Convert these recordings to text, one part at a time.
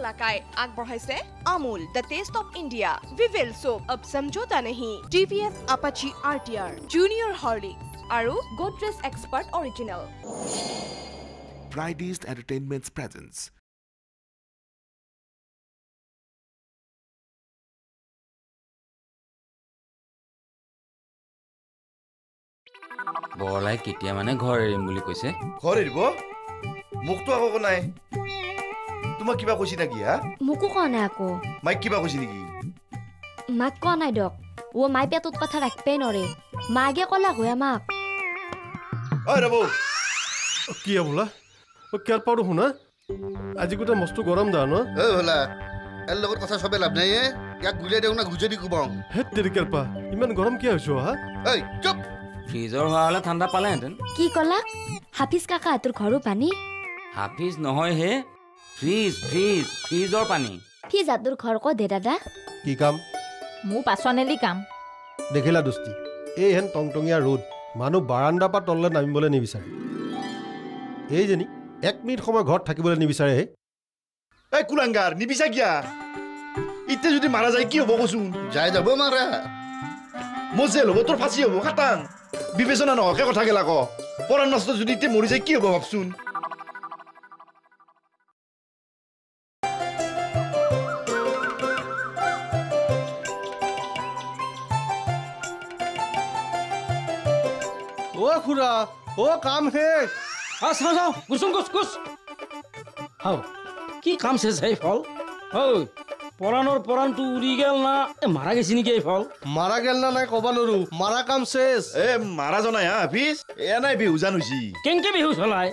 কলাকাই আগবঢ়াইছে Amul the taste of India Vivel soap of সমঝোতা নেহি TVS Apache R T R junior Horlicks আৰু Godrej expert original Fridays Entertainment's presence. বৰলাই কেতিয়া মানে ঘৰ এৰিম বুলি কৈছে। ঘৰ এৰিব? মোকতো আকৌ নাই। তোমাক কিবা কৈছে নেকি হা? মোকো কোৱা নাই আকৌ। মাইক কিবা কৈছে নেকি? মাক কোৱা নাই দিয়ক। অ' মাই পেটত কথা ৰাখিবই নৰে মাকে ক'লা হৈ আমাক। ঐ ৰব। কি বোলা? অ কেয়াৰ পাউডাৰ শুনা? আজি গোটেই মস্তো গৰম দা ন? ঐ ভোলা ইয়াৰ লগত কথা চবে লাভ নাই এ। ইয়াক গুলিয়াই দিওঁ না গুজৰি কোবাওঁ। হেত তেৰি কেয়াৰ পা? ইমান গৰম কিয় হৈছো হা? ঐ চুপ! ফ্ৰিজৰ হোৱা হ'লে ঠাণ্ডা পালেহেঁতেন। কি ক'লা? হাফিজ কাকা তোৰ ঘৰো পানী? হাফিজ নহয় হে। ফ্ৰিজ ফ্ৰিজ ফ্ৰিজৰ পানী। ফিজ তোৰ ঘৰ ক'ত দে দাদা। কি কাম? মোৰ পাচনেলি কাম। দেখিলা দোস্তি এই হেন টংটঙীয়া ৰ'দ মানুহ বাৰাণ্ডাৰ পৰা তললৈ নামিবলৈ নিবিচাৰে। এইজনী এক মিনিট সময় ঘৰত থাকিবলৈ নিবিচাৰে হে। এই কুলাংগাৰ নিবিচা কিয়া? এতিয়া যদি মাৰা যায় কি হ'ব কচোন? যাই যাব মাৰা। মোৰ জেল হ'ব তোৰ ফাঁচি হ'ব খাটাং। বিবেচনা নহকে কথা গেলা ক। পৰাণ নষ্ট যদি এতিয়া মৰি যায় কি হ'ব ভাবচোন? খুৰা অ' কাম শেষ। আ চাওঁ চাওঁ গুচোন গুচ গুচ হাও কি কাম চেচ এই ফল? হৌ পৰাণৰ পৰাণটো উৰি গেল না? এ মাৰা গেছি নেকি এই ফল? মাৰা গেল না নাই ক'ব নোৱাৰো মাৰা কাম চেছ এ মাৰা জনাই হা হাফিজ। এয়া নাই বিহুজান হৈছি কেনেকে বিহু চলাই?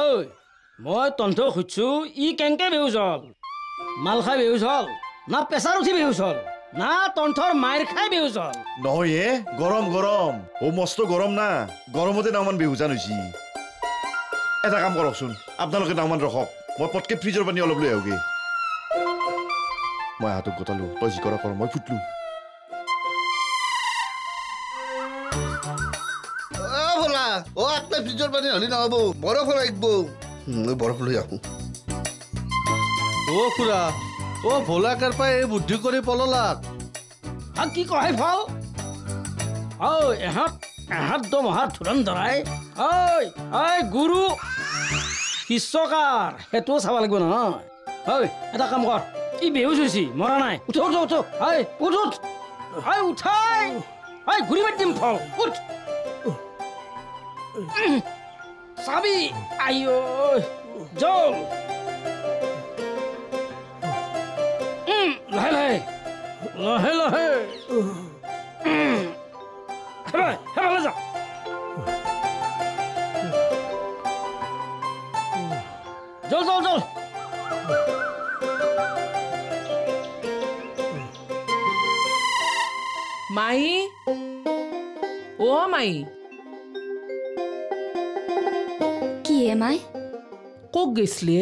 ঐ মই তন্থ সুধছো ই কেনেকে বিহু চল? মাল খাই বিহু চল? না প্ৰেছাৰ উঠি বিহু চল? না তন্থৰ মাইৰ খাই বিহু চল নহয় হে গৰম গৰম। অ মস্ত গৰম না। গৰমতে নাওমান বিহুজান হৈছি। এটা কাম কৰকচোন আপোনালোকে নাওমান ৰখক। মই পটকে ফ্ৰিজৰ পানী অলপ লৈ আহোগে। মই হাতক গোটালো তই যি কৰা কৰ মই ফুটলো। অ আপোনাৰ ফ্ৰিজৰ পানী হ'লে নহ'ব বৰফ লাগিব মই বৰফ লৈ আহোঁ। অ' খুৰা। অ' ভোলা পাই এই বুদ্ধি কৰি পললাক হা কি কয় ফল ঐ এহঁত এহঁত দম অহাত ধুৰন্ধৰাই ঐ ঐ গুৰু। শিষ্যকাৰ সেইটোও চাব লাগিব নহয়। ঐ এটা কাম কৰ। ই বেহুচ হৈছি? মৰা নাই। উঠ উঠ উঠ ঐ উঠ ঐ উঠাই। ঐ ঘূৰি মাৰি দিম ফল উঠ। উম, চাবি। আই ঐ জল। লাহে লাহে। লাহে লাহে। উম, হেবাই হেবালে যা। জল জল জল। মাই? অ মাই। কি হে মাই? ক'ত গৈছিলি?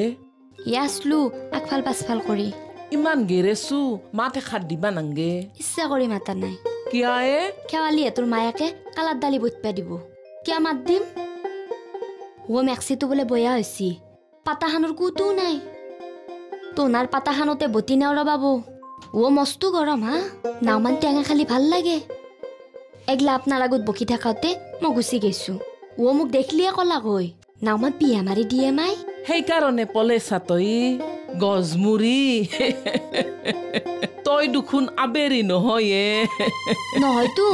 ইয়াছলো আগফাল পাছফাল কৰি। ইমান গেৰেছো মাত এষাৰ দিবা নাংগে ইচ্ছা কৰি মাতা নাই। কিয়া এ খেৱালিয়ে তোৰ মায়াকে কালাত দালি বটপা দিব। কিয় মাত দিম? ও মেক্সিটো বোলে বয়া হৈছি। পাতাখানৰ কুটোও নাই। তোনাৰ পাতাখানতে বটি নেওৰা বাবু ও মস্তো গৰম হা? নাওমান টেঙা খালি ভাল লাগে। এগলা আপোনাৰ আগত বকি থাকাওতে মই গুচি গৈছো। ও মোক দেখিলিয়ে কলা গৈ। নাওমান বিয়া মাৰি দিয়ে মাই সেইকাৰণে পলে তই। গজমুৰি তই দুখোন আবেৰি নহয়। নহয়তো।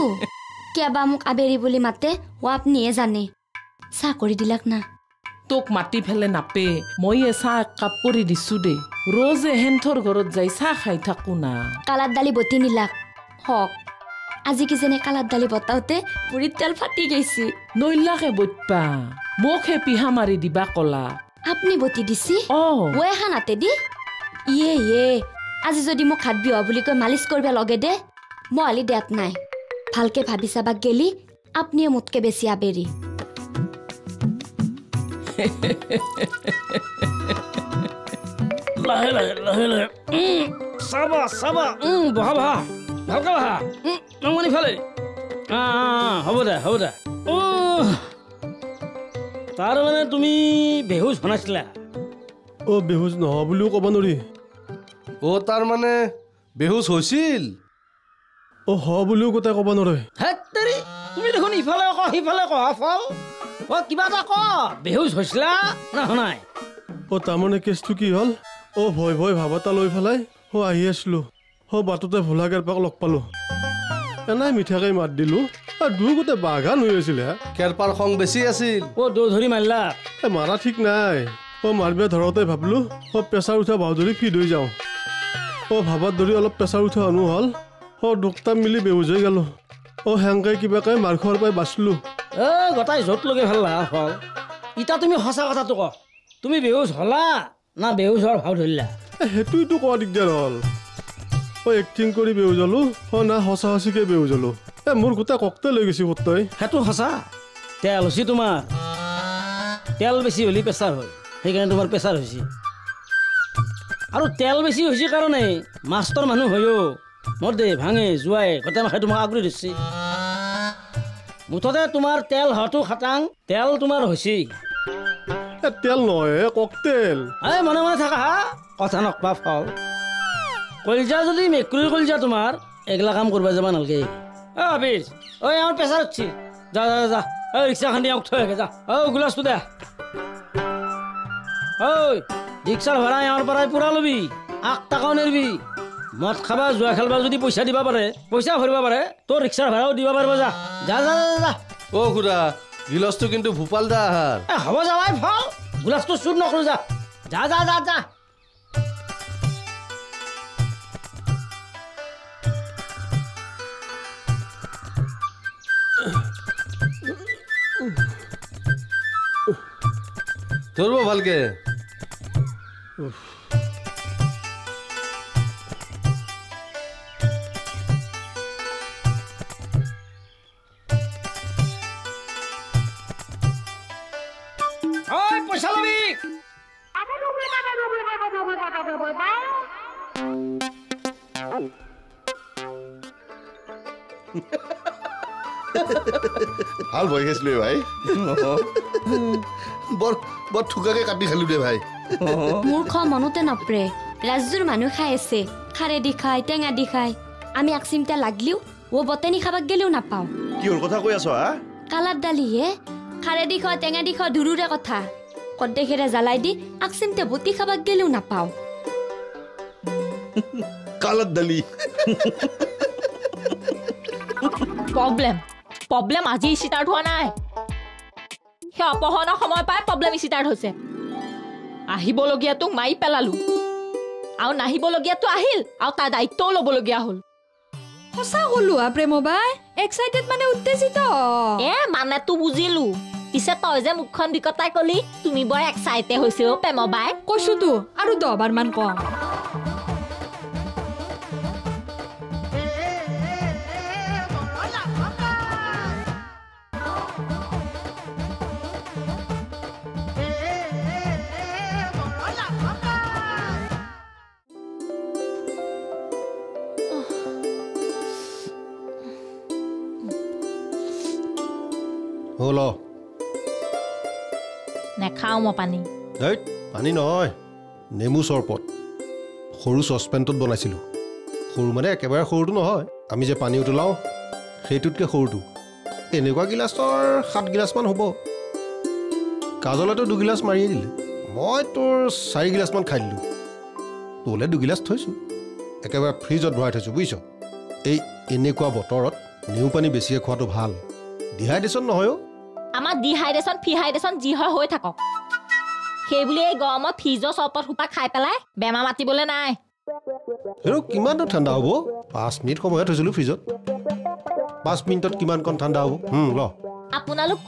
কেবা মোক আবেৰি বুলি মাতে ও আপনিয়ে জানে। চাহ কৰি দিলাক না। তোক মাতি ফেলে নাপে মইয়ে চাহ একাপ কৰি দিছো দে। ৰজে হেন্থৰ ঘৰত যাই চাহ খাই থাকো না। কালাত দালি বটি নিলাক। হক আজি কিজানি কালাত দালি বতাওতে পুৰিত তেল ফাটি গৈছে। নৈলাকে বৈপা মোকহে পিহা মাৰি দিবা কলা। আপনি বটি দিছি। অ। ও এখন হাতে দি ইয়ে ইয়ে আজি যদি মোক হাত বিয়া বুলি কৈ মালিচ কৰিব লগে দে মই হালি দেয়াত নাই। ভালকে ভাবি চাবাক গেলি আপনিয়ে মোতকে বেছি আবেৰি। লাহে লাহে লাহে লাহে। উম, চাবা চাবা। উম, বহা বহা। ভালকে বহা। উম, নংমণি ফালে। আ, আ, আ, হ'ব দে হ'ব দে। তাৰ মানে তুমি বেহুচ বনাইছিলা। অ' বেহুজ নহয় বুলিও ক'ব নোৱাৰি। অ' তাৰ মানে বেহুচ হৈছিল। অ' হ বুলিও গোটেই ক'ব নোৱাৰে। তুমি দেখোন ইফালে ক সিফালে কহা ফল অ কিবা এটা ক বেহুচ হৈছিলা না নাই অ' তাৰমানে কেছটো কি হ'ল? অ' ভয় ভয় ভাৱ এটা লৈ পেলাই অ' আহি আছিলোঁ। অ' বাটতে ভোলা কেৰপাক লগ পালোঁ। এনাই মিঠাকে মাত দিলোঁ। দুয়ো গোটেই বাঘান হৈ আছিলে। কেৰপাৰ খং বেছি আছিল। অ দৌ ধৰি মাৰিলা। এ মাৰা ঠিক নাই। অ' মাৰিবে ধৰোঁতে ভাবিলোঁ অ' প্ৰেছাৰ উঠা বাহুদৰি ফিট হৈ যাওঁ। অ' ভাবাত ধৰি অলপ প্ৰেছাৰ উঠা অনু হ'ল। অ' দুটা মিলি বেহুজ হৈ গ'লোঁ। অ' হেংকাই কিবাকে মাৰ খোৱাৰ পৰাই বাচিলোঁ। এ গোটাই য'ত লগে ভাল লাগা ফল ইটা তুমি সঁচা কথাটো ক। তুমি বেহুচ হলা না বেহুচ হোৱাৰ ভাও ধৰিলা? এ সেইটোৱেতো কোৱা দিগদাৰ হ'ল। অ' এক্টিং কৰি বেহুজ হ'লোঁ অ' না সঁচা সঁচিকে বেহুজ হ'লোঁ। এ মোৰ গোটেই ককতে লৈ গৈছে গোটেই সেইটো সঁচা। তেল হৈছে তোমাৰ তেল বেছি হ'লে প্ৰেছাৰ হয় সেইকাৰণে তোমাৰ প্ৰেছাৰ হৈছে। আৰু তেল বেছি হৈছে কাৰণে মাষ্টৰ মানুহ হয়ো মদে ভাঙে যোৱাই গোটেই মাখে তোমাক আগুৰি ধৰিছে। মুঠতে তোমাৰ তেল হোৱাটো খাটাং তেল তোমাৰ হৈছেই। এ তেল নহয় এ ককতেল এই মনে মনে থাকা হা কথা নকবা ফল কলিজা যদি মেকুৰীৰ কলিজা তোমাৰ এগলা কাম কৰিব যাব নালাগে। আবিৰ ঐ আমাৰ প্ৰেছাৰ উঠছি। যা যা যা। ঐ ৰিক্সাখন দি থৈ আহে যা। ঐ গোলাচটো দে ঐ ৰিক্সাৰ ভাড়া এওঁৰ পৰাই পূৰা ল'বি। আঠ টকাও নেৰবি। মদ খাবা জুৱা খেলবা যদি পইচা দিবা পাৰে পইচা ভৰিব পাৰে তোৰ ৰিক্সাৰ ভাড়াও দিব পাৰিব যা। যা যা যা যা। অ' খুৰা গিলচটো কিন্তু ভূপাল দা আহাৰ। হ'ব যাবাই ফল। গোলাচটো চুৰ নকৰোঁ যা। যা যা যা যা। ধৰিব ভালকে ঐ পইচা ল'বি ভাল ভয় খাইছিলোঁ ভাই বৰ বৰ থোকাকে কাটি খালোঁ দে ভাই। মোৰ খোৱা মনতে নপৰে। ৰাজ্যৰ মানুহ খাই আছে। খাৰে দি খায় টেঙা দি খায় আমি এক চিমটা লাগলিও ও বটেনি খাবাক গেলিও নাপাওঁ। কি হ'ল কথা কৈ আছ হা? কালাৰ দালিহে খাৰে দি খোৱা টেঙা দি খোৱা দূৰৰে কথা। কদ্দেখেৰে জ্বালাই দি আক চিমটা বটি খাবাক গেলিও নাপাওঁ। কালত দালি। প্ৰব্লেম। প্ৰব্লেম আজি ষ্টাৰ্ট হোৱা নাই। সেই অপহৰণৰ সময় পাই প্ৰব্লেম ষ্টাৰ্ট হৈছে। আহিবলগীয়াটোক মাৰি পেলালো। আৰু নাহিবলগীয়াটো আহিল আৰু তাৰ দায়িত্বও ল'বলগীয়া হ'ল। সঁচা ক'লো হা প্ৰেমবাই এক্সাইটেড মানে উত্তেজিত। এ মানেতো বুজিলো। পিছে তই যে মুখখন বিকটাই কলি তুমি বৰ এক্সাইটে হৈছে অ' প্ৰেমবাই কৈছোতো আৰু দহবাৰ মান কম। অ নেখাওঁ মই পানী। ধেইত পানী নহয়। নেমু চৰবত। সৰু চচপেনটোত বনাইছিলোঁ। সৰু মানে একেবাৰে সৰুটো নহয়। আমি যে পানী উতলাওঁ সেইটোতকৈ সৰুটো। এনেকুৱা গিলাচৰ সাত গিলাচমান হ'ব। কাজলেতো দুগিলাচ মাৰিয়ে দিলে। মই তোৰ চাৰি গিলাচমান খাই দিলোঁ। তোলৈ দুগিলাচ থৈছোঁ। একেবাৰে ফ্ৰিজত ভৰাই থৈছোঁ বুজিছ? এই এনেকুৱা বতৰত নেমু পানী বেছিকৈ খোৱাটো ভাল। ডিহাইড্ৰেশ্যন নহয় অ' আমাৰ ডিহাইড্ৰেশ্যন ফিহাইড্ৰেশ্যন যি হয় হৈ থাকক। সেইবুলি এই গৰমত ফ্ৰিজৰ চৰবত সোপা খাই পেলাই বেমাৰ মাতিবলৈ নাই। কিমানটো ঠাণ্ডা হ'ব? পাঁচ মিনিট সময়হে থৈছিলোঁ ফ্ৰিজত। পাঁচ মিনিটত কিমানকণ ঠাণ্ডা হ'ব? ল। আপোনালোক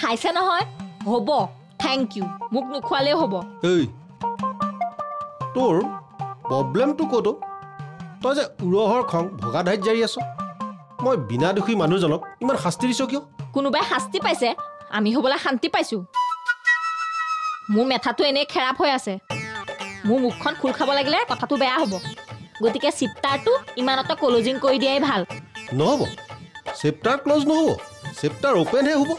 খাইছে নহয়? হ'ব থেংক ইউ মোক নোখোৱালেও হ'ব। এই তোৰ প্ৰব্লেমটো ক'তো তই যে উৰহৰ খং ভগা জাৰি আছ। মই বিনা দোষী মানুহজনক ইমান শাস্তি দিছ কিয়? কোনোবাই শাস্তি পাইছে আমি হ'বলৈ শান্তি পাইছোঁ। মোৰ মেথাটো এনেই খেৰাপ হৈ আছে। মোৰ মুখখন খোল খাব লাগিলে কথাটো বেয়া হ'ব। গতিকে চিপ্তাৰটো ইমানতে কলজিং কৰি দিয়াই ভাল। নহ'ব। চেপ্টাৰ ক্ল'জ নহ'ব। চেপ্টাৰ অ'পেনহে হ'ব।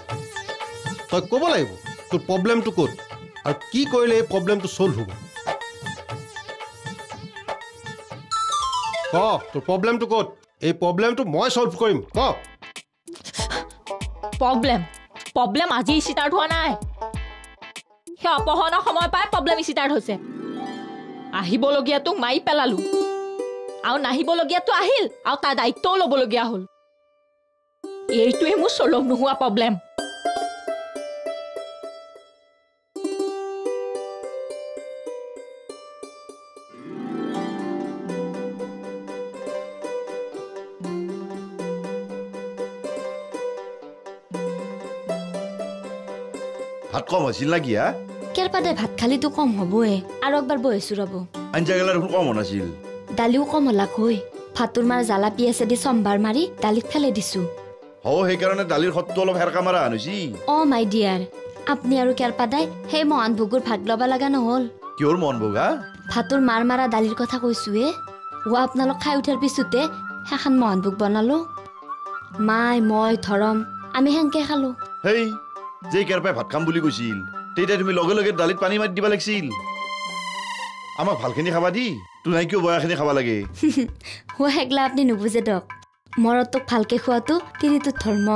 তই ক'ব লাগিব তোৰ প্ৰব্লেমটো ক'ত? আৰু কি কৰিলে এই প্ৰব্লেমটো চল্ভ হ'ব? ক তোৰ প্ৰব্লেমটো ক'ত? এই প্ৰব্লেমটো মই চল্ভ কৰিম। ক? প্ৰব্লেম প্ৰব্লেম আজি ষ্টাৰ্ট হোৱা নাই। সেই অপহৰণৰ সময় পাই প্ৰব্লেম ষ্টাৰ্ট হৈছে। আহিবলগীয়াটোক মাৰি পেলালো। আৰু নাহিবলগীয়াটো আহিল আৰু তাৰ দায়িত্বও ল'বলগীয়া হ'ল। এইটোৱে মোৰ চলক নোহোৱা প্ৰব্লেম ভাত কম হৈছিল না কি হা? কেৰপাতে ভাত খালিতো কম হ'বয়ে আৰু একবাৰ বহিছোঁ ৰ'ব। আঞ্জা গেলা দেখোন কম নাছিল। দালিও কম হ'লাক ভাতৰ মাৰ জ্বালা পিয়াছেদি চম্ভাৰ মাৰি দালিত ফেলাই দিছোঁ। হ সেইকাৰণে দালিৰ সতটো অলপ হেৰকা মাৰা হান হৈছি অ মাই ডিয়াৰ। আপুনি আৰু কেৰপাদাই সেই মহান ভোগৰ ভাগ ল'ব লগা নহ'ল। কিহৰ মন বগা ভাতৰ মাৰ মাৰা দালিৰ কথা কৈছোৱে ও আপোনালোক খাই উঠাৰ পিছতে সেইখন মহান ভোগ বনালো। মাই মই ধৰম আমি সেনকে খালো। সেই যে কেৰপাই ভাত খাম বুলি কৈছিল তেতিয়া তুমি লগে লগে দালিত পানী মাৰি দিব লাগিছিল। আমাক ভালখিনি খাবা দি তোনাই কিয় বয়াখিনি খাবা লাগে। হোৱা সেগলা আপুনি নুবুজে দক। মৰতোক ভালকে খোৱাটো তিৰিটোৰ ধৰ্ম।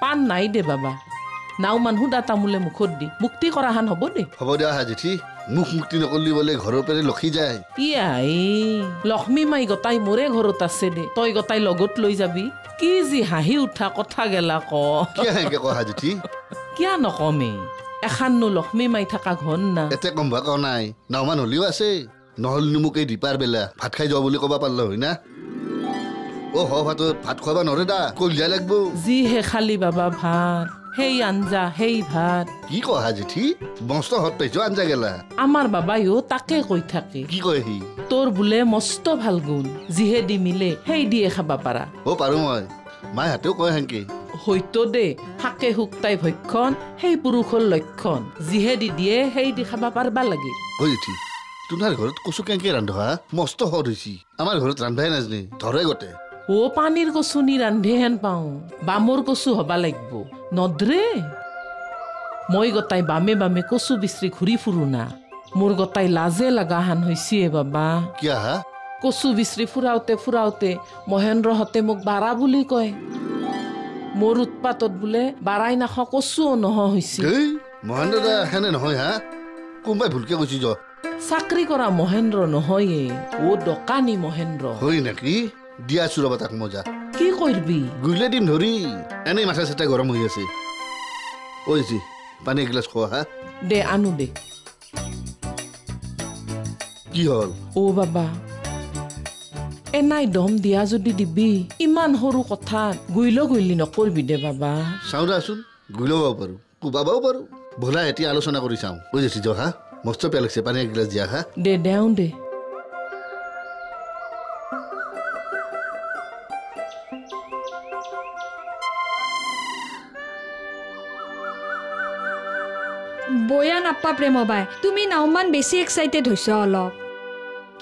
পাণ নাই দে বাবা। নাও মানুহ দা তামোলে মুখত দি মুক্তি কৰা হান হ'ব দে। হ'ব দিয়া জেঠি। মুখ মুক্তি নকৰিলে বোলে ঘৰৰ পেৰে লখি যায়। ইয়াই লক্ষ্মী মাই গতাই মোৰে ঘৰত আছে দে। তই গতাই লগত লৈ যাবি। কি যি হাঁহি উঠা কথা গেলা ক। কিয় জেঠি? কিয় নকমে। এখাননো লক্ষ্মী মাই থকা ঘন না। এতে কম ভা কোৱা নাই। নাওমান হ'লেও আছে। নহ'লেনো মোক এই দীপাৰ বেলা। ভাত খাই যোৱা বুলি ক'ব পাৰিলা হয় না? অ হ ভাতত ভাত খুৱাব নৰে দা। কলিজাই লাগব। যিহে খালি বাবা ভাত। সেই আঞ্জা সেই ভাত। কি কয় হা জেঠি? মস্ত হত পাইছো আঞ্জা গেলা। আমাৰ বাবাইও তাকে কৈ থাকে। কি কয় সি? তোৰ বোলে মস্ত ভাল গুণ যিহে মিলে সেই দিয়ে খাবা পাৰা। অ পাৰো মই। মায়ে হাতেও কয় সেনকে হয়তো দে শাকে শুক্তাই ভক্ষণ সেই পুৰুষৰ লক্ষণ। যিহে দি দিয়ে সেই দি খাবা পাৰবা লাগে। ঐ জেঠি তোমাৰ ঘৰত কচু কেনেকে ৰান্ধ? মস্ত সদ হৈছি। আমাৰ ঘৰত ৰান্ধাই নাজানে ধৰে গোটে। অ পানীৰ কচু নি ৰান্ধে হেন পাওঁ বামৰ কচু হবা লাগিব। নদ্ৰে? মই গতাই বামে বামে কচু বিচৰি ঘূৰি ফুৰো না। মোৰ গতাই লাজে লগা হান হৈছে বাবা। কিয় কচু বিচৰি ফুৰাওতে ফুৰাওতে মহেন্দ্ৰহঁতে মোক বাৰা বুলি কয়। মোৰ উৎপাতত বোলে বাৰাই নাখ কচুও নহ হৈছে। চাকৰি কৰা মহেন্দ্ৰ নহয়ে অ দোকানী মহেন্দ্ৰ। হয় নেকি? দিয়া আছো ৰবা তাক মজা। কি কৰিবি? গুইলে দিম ধৰি এনেই মাথা চাথা গৰম হৈ আছে। ঐ জি পানী এগিলাচ খোৱা হা? দে আনো দে। কি হ'ল? অ বাবা। এনাই দম দিয়া যদি দিবি। ইমান সৰু কথাত গুইল গুইলি নকৰিবি দে বাবা। চাওঁ দেচোন গুই ল'ব পাৰোঁ কোবাবও পাৰোঁ। ব'লা এতিয়া আলোচনা কৰি চাওঁ। ঐ জেঠি য হা? মস্ত পেয়া লাগিছে পানী এগিলাচ দিয়া হা? দে দেওঁ দে। বয়া নাপা প্ৰেমবাই তুমি নাওমান বেছি এক্সাইটেড হৈছ অলপ।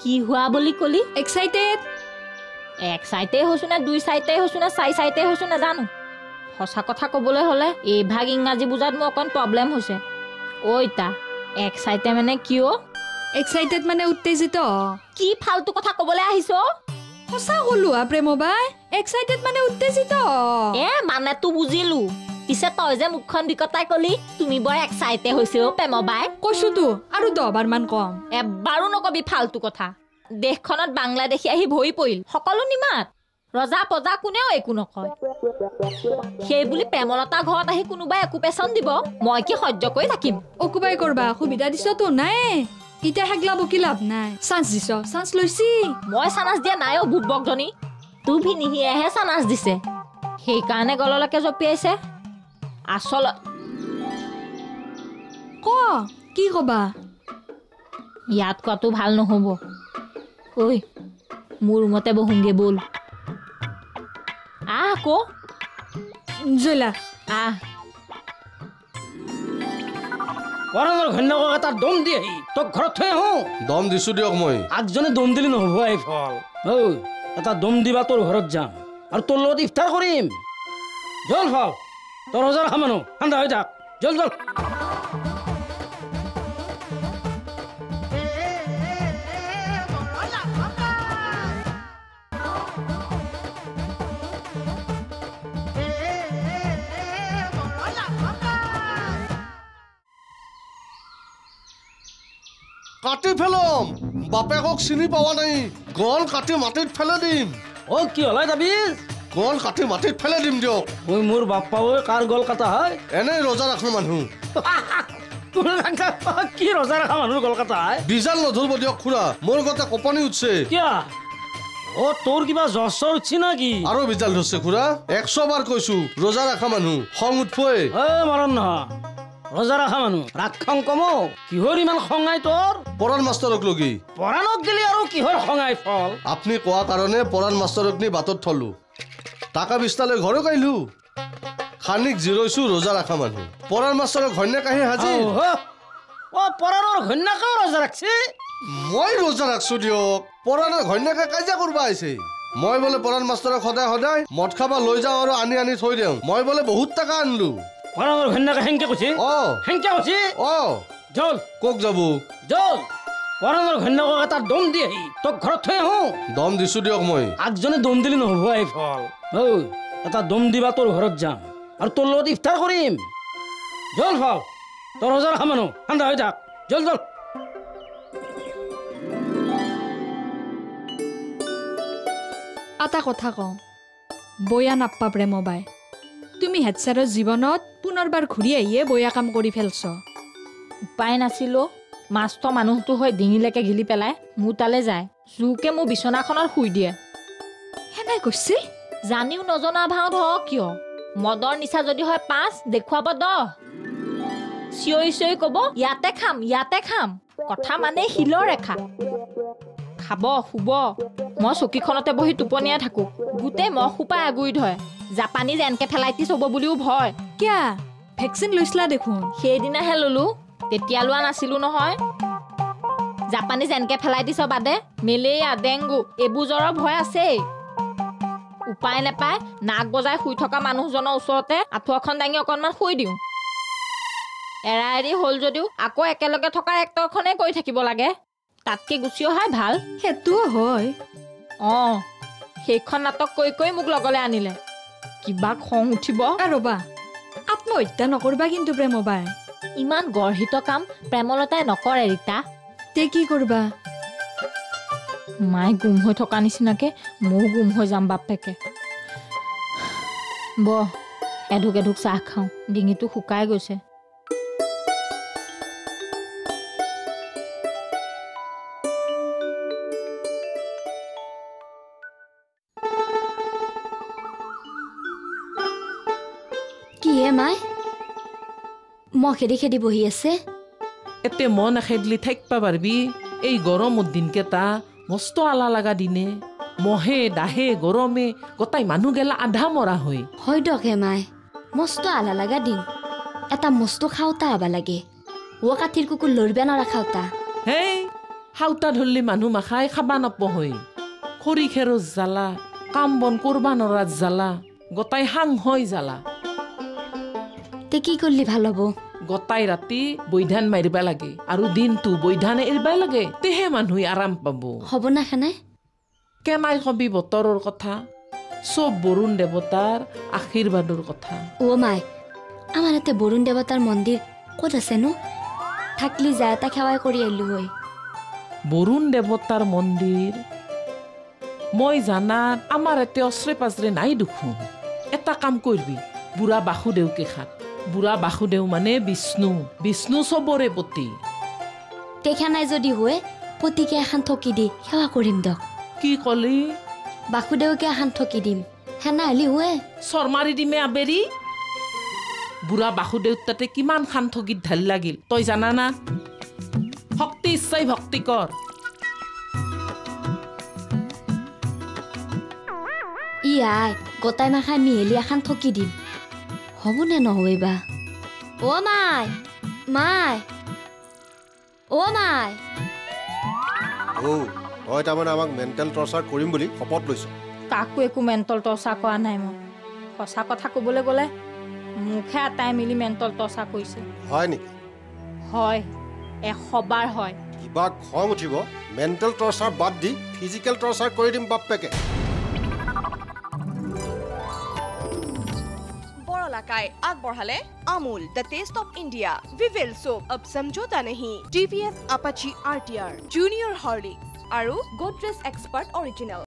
কি হোৱা বুলি কলি? এক্সাইটেড এক চাইতে হৈছো নে দুই চাইতে হৈছো নে চাৰি চাইতে হৈছো নাজানো সঁচা কথা ক'বলৈ হ'লে এইভাগ ইংৰাজী বুজাত মোৰ অকণ প্ৰব্লেম হৈছে। ঐ তা এক চাইতে মানে কিয় এক্সাইটেড মানে উত্তেজিত? কি ফাল্টু কথা ক'বলৈ আহিছ? সঁচা ক'লো হা প্ৰেমবাই এক্সাইটেড মানে উত্তেজিত? এ মানেতো বুজিলো। পিছে তই যে মুখখন বিকটাই কলি তুমি বৰ এক্সাইটে হৈছে অ' প্ৰেমবাই কৈছোতো আৰু মান কম। এবাৰো নকবি ফাল্টু কথা। দেশখনত বাংলাদেশী আহি ভৰি পৰিল। সকলো নিমাত। ৰজা প্ৰজা কোনেও একো নকয়। সেই বুলি প্ৰেমলতা ঘৰত আহি কোনোবাই একো পেচন দিব মই কি সহ্য কৰি থাকিম? অকুপাই কৰবা সুবিধা দিছতো নাই। এতিয়া সেগলা বকি লাভ নাই। চান্স দিছ চান্স লৈছি। মই চানাচ দিয়া নাই অ ভূত বকজনী। তোৰ ভিনিহিয়েহে চানাচ দিছে। সেইকাৰণে গললৈকে জঁপিয়াইছে। আচলত ক কি কবা? ইয়াত কোৱাটো ভাল নহ'ব। ঐ মোৰ ৰুমতে বহোংগে ব'ল। আহ আকৌ জলা আহ। পৰাণৰ ঘৈণীয়েকক এটা দম দি আহি তোক ঘৰত থৈ আহোঁ। দম দিছো দিয়ক মই। আগজনে দম দিলে নহ'ব এই ফল। ঐ এটা দম দিবা তোৰ ঘৰত যাম। আৰু তোৰ লগত ইফতাৰ কৰিম। জল ফল। তোৰ হাজাৰ খা মানুহ ঠাণ্ডা হৈ থাক জল জল। কাটি পেলাম বাপেকক চিনি পোৱা নাই। গল কাটি মাটিত ফেলে দিম। অ' কি হ'লে তাবিজ গল কাটি মাটিত ফেলে দিম দিয়ক। ঐ মোৰ বাপ্পা ঐ কাৰ গল কাটা হয়? এনেই ৰজা ৰাখা মানুহ। কি ৰজা ৰখা মানুহৰ গল কাটা হয়? বিজাল নধৰিব দিয়ক খুৰা। মোৰ গতে কপনি উঠছে। কিয়? অ' তোৰ কিবা জ্বৰ উঠছি নেকি? আৰু বিজাল ধৰছে খুৰা। একশ বাৰ কৈছো ৰজা ৰাখা মানুহ। খং উঠবই এ মৰণ নহয়। ৰজা ৰখা মানুহ ৰাগ খং কমো। কিহৰ ইমান খঙাই তোৰ? পৰাণ মাষ্টৰক লগি। পৰাণক গেলি আৰু কিহৰ খঙাই ফল? আপুনি কোৱা কাৰণে পৰাণ মাষ্টৰক নি বাটত থলো। টাকা বিস্তালৈ ঘৰক আহিলো খানিক জিৰৈছো ৰজা ৰাখা মানুহ। পৰাণ মাষ্টৰৰ ঘৈণীয়েক আহি হাজিৰ অ পৰাণৰ ঘৈণীয়েকেও ৰজা ৰাখছি? মই ৰজা ৰাখছো দিয়ক। পৰাণৰ ঘৈণীয়েকে কাজিয়া কৰিব আহিছে। মই বোলে পৰাণ মাষ্টৰক সদায় সদায় মদ খাবা লৈ যাওঁ আৰু আনি আনি থৈ দিওঁ। মই বোলে বহুত টকা আনিলো। পৰাণৰ ঘৈণীয়েকে সেনকে কৈছি? অ। সেনকে কৈছি? অ। জল। ক'ক যাব। জল। পৰাণৰ ঘৈণীয়েকক এটা দম দি আহি তোক ঘৰত থৈ আহোঁ। দম দিছো দিয়ক মই। আগজনে দম দিলে নহ'ব এই ফল। ঐ এটা দম দিবা তোৰ ঘৰত যাম। আৰু তোৰ লগত ইফতাৰ কৰিম। জল ফল তোৰ হাজাৰ খা মানুহ ঠাণ্ডা হৈ থাক। জল জল। এটা কথা কওঁ। বয়া নাপ্পা প্ৰেমবাই তুমি হেডচাৰৰ জীৱনত পুনৰবাৰ ঘূৰি আহিয়ে বয়া কাম কৰি ফেলছ। উপায় নাছিলো। মাছটো মানুহটো হৈ ডিঙিলৈকে ঘিলি পেলাই মোৰ তালৈ যায়। জোকে মোৰ বিচনাখনত শুই দিয়ে। সেনে কৈছিল? জানিও নজনা ভাওত হ কিয়? মদৰ নিচা যদি হয় পাঁচ দেখুৱাব দহ। চিঞৰি চিঞৰি ক'ব ইয়াতে খাম ইয়াতে খাম। কথা মানে শিলৰ ৰেখা। খাব শুব। মই চকীখনতে বহি টোপনিয়াই থাকোঁ। গোটেই মহ সোপাই আগুৰি ধৰে। জাপানীজ এনকে ফেলাইটিছ হ'ব বুলিও ভয়। কিয়া? ভেকচিন লৈছিলা দেখোন? সেইদিনাহে ল'লো। তেতিয়া লোৱা নাছিলো নহয়। জাপানীজ এনকে ফেলাইটিছ বাদে মেলেৰিয়া ডেংগু এইবোৰ জ্বৰৰ ভয় আছেই। উপায় নাপায় নাক বজাই শুই থকা মানুহজনৰ ওচৰতে আঁঠুৱাখন দাঙি অকণমান শুই দিওঁ। এৰা এৰি হ'ল যদিও আকৌ একেলগে থকাৰ এক্টৰখনেই কৰি থাকিব লাগে। তাতকৈ গুচি অহাই ভাল। সেইটোও হয়। অঁ সেইখন নাটক কৰি কৰি মোক লগলৈ আনিলে। কিবা খং উঠিব। ৰ'বা। আত্মহত্যা নকৰবা কিন্তু প্ৰেমবাই। ইমান গৰ্হিত কাম প্ৰেমলতাই নকৰে ৰীতা। তে কি কৰবা? মায়ে গুম হৈ থকা নিচিনাকে ময়ো গুম হৈ যাম বাপেকে। ব এঢোক এঢোক চাহ খাওঁ ডিঙিটো শুকাই গৈছে। কিহে মাই? মই খেদি খেদি বহি আছে। এতে মন এখেদলি থাকিব পাৰবি এই গৰমৰ দিনকেইটা মস্ত আলা লগা দিনে মহে দাহে গৰমে গোটাই মানুহ গেলা আধা মৰা হয় হয় দক হে মাই মস্ত আলা লগা দিন। এটা মস্ত খাওঁতা হবা লাগে। ও কাঠিৰ কুকুৰ লৰিবা নৰা খাওঁতা। হেই সাউতা ধৰলি মানুহ মাখাই খাবা নপহৈ। খৰি খেৰৰ জ্বালা কাম বন কৰবা নৰাত জ্বালা গোটাই সাং হয় জ্বালা। তে কি কৰিলি ভাল হ'ব? গোটাই ৰাতি বৈধান মাৰিবা লাগে আৰু দিনটো বৈধানে এৰিবা লাগে। তেহে মানুহে আৰাম পাব। হ'ব না খানাই কেনাই কবি বতৰৰ কথা চব বৰুণ দেৱতাৰ আশীৰ্বাদৰ কথা। অ' মাই আমাৰ ইয়াতে বৰুণ দেৱতাৰ মন্দিৰ ক'ত আছেনো থাকলি যা এটা সেৱাই কৰি আহিলো হয়। বৰুণ দেৱতাৰ মন্দিৰ মই জানাত আমাৰ ইয়াতে অচৰে পাজৰে নাই দেখোন। এটা কাম কৰিবি বুঢ়া বাসুদেউকে খাত বুঢ়া বাসুদেউ মানে বিষ্ণু। বিষ্ণু চবৰে পতি। তেখেনাই যদি হয় পতিকে এখন থকি দি সেৱা কৰিম দক। কি কলি? বাসুদেৱকে এখন থকি দিম। সেনা হ'লি হয় চৰ মাৰি দিমে আবেৰি। বুঢ়া বাসুদেউ তাতে কিমান খান ঠগীত ঢালি লাগিল তই জানা না? ভক্তি ইচ্ছাই ভক্তি কৰ। ই আই গোটাই মাখাই মিহেলি এখন থকি দিম। হ'বনে নহয় বা অ' মাই মাই অ' মাই অ' তই তাৰমানে আমাক মেণ্টেল টৰ্চাৰ কৰিম বুলি শপত লৈছ। কাকো একো মেণ্টল টৰ্চাৰ কৰা নাই মই। সঁচা কথা ক'বলৈ গ'লে মুখে আটাই মিলি মেণ্টল টৰ্চাৰ কৰিছে। হয় নেকি? হয় এশবাৰ হয়। কিবা খং উঠিব মেণ্টেল টৰ্চাৰ বাদ দি ফিজিকেল টৰ্চাৰ কৰি দিম বাপ্পেকে টকাকৈ আগবঢ়ালে Amul the taste of India Vivel soap of সমঝোতা নেহি TVS Apache R T R junior Horlicks আৰু গোদৰেজ এক্সপাৰ্ট অৰিজিনেল